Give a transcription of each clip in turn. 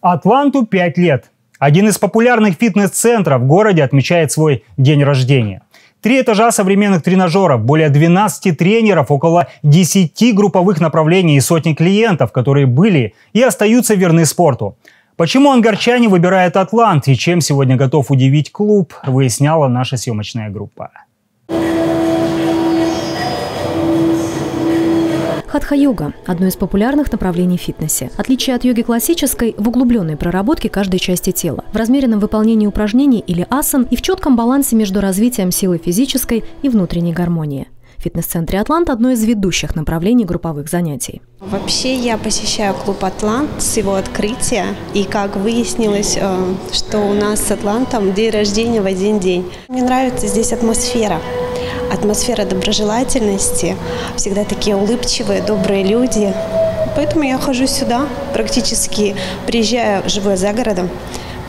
Атланту 5 лет. Один из популярных фитнес-центров в городе отмечает свой день рождения. Три этажа современных тренажеров, более 12 тренеров, около 10 групповых направлений и сотни клиентов, которые были и остаются верны спорту. Почему ангарчане выбирают Атлант и чем сегодня готов удивить клуб, выясняла наша съемочная группа. Хатха-йога – одно из популярных направлений в фитнесе. Отличие от йоги классической – в углубленной проработке каждой части тела, в размеренном выполнении упражнений или асан и в четком балансе между развитием силы физической и внутренней гармонии. Фитнес-центре «Атлант» – одно из ведущих направлений групповых занятий. Вообще я посещаю клуб «Атлант» с его открытия. И как выяснилось, э, что у нас с «Атлантом» день рождения в один день. Мне нравится здесь атмосфера атмосфера доброжелательности, всегда такие улыбчивые, добрые люди. Поэтому я хожу сюда, практически приезжаю, живу за городом,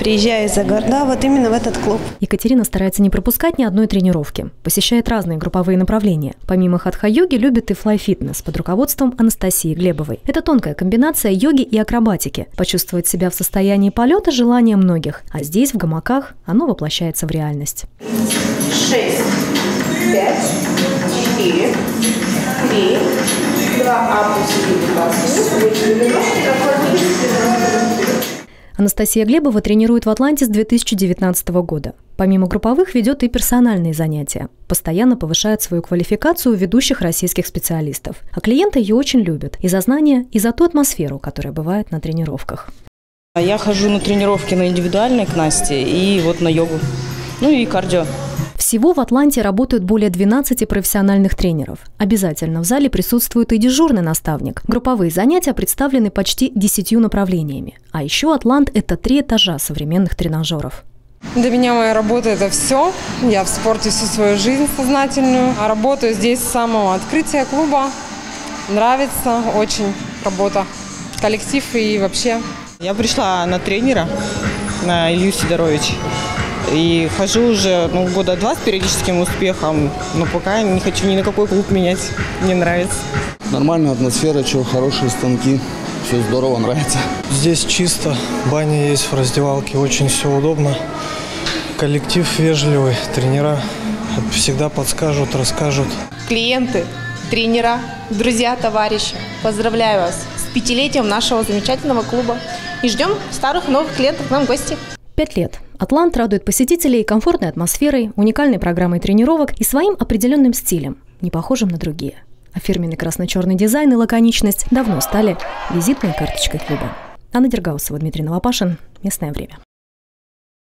приезжаю из-за города вот именно в этот клуб. Екатерина старается не пропускать ни одной тренировки. Посещает разные групповые направления. Помимо хатха-йоги любит и флай-фитнес под руководством Анастасии Глебовой. Это тонкая комбинация йоги и акробатики. Почувствовать себя в состоянии полета – желание многих. А здесь, в гамаках, оно воплощается в реальность. Шесть пять, четыре, три, два, опустили немножко, Анастасия Глебова тренирует в Атланте с 2019 года. Помимо групповых ведет и персональные занятия. Постоянно повышает свою квалификацию у ведущих российских специалистов. А клиенты ее очень любят и за знания, и за ту атмосферу, которая бывает на тренировках. Я хожу на тренировки на индивидуальные к Насте и вот на йогу. Ну и кардио. Всего в Атланте работают более 12 профессиональных тренеров. Обязательно в зале присутствует и дежурный наставник. Групповые занятия представлены почти 10 направлениями. А еще Атлант – это три этажа современных тренажеров. Для меня моя работа – это все. Я в спорте всю свою жизнь сознательную. А работаю здесь с самого открытия клуба. Нравится очень работа, коллектив и вообще. Я пришла на тренера, на Илью Сидорович. И хожу уже ну, года два с периодическим успехом, но пока не хочу ни на какой клуб менять, мне нравится. Нормальная атмосфера, что хорошие станки, все здорово, нравится. Здесь чисто, баня есть в раздевалке, очень все удобно. Коллектив вежливый, тренера всегда подскажут, расскажут. Клиенты, тренера, друзья, товарищи, поздравляю вас с пятилетием нашего замечательного клуба. И ждем старых новых клиентов к нам в гости. Пять лет. Атлант радует посетителей комфортной атмосферой, уникальной программой тренировок и своим определенным стилем, не похожим на другие. А фирменный красно-черный дизайн и лаконичность давно стали визитной карточкой клуба. Анна Дергаусова, Дмитрий Новопашин. Местное время.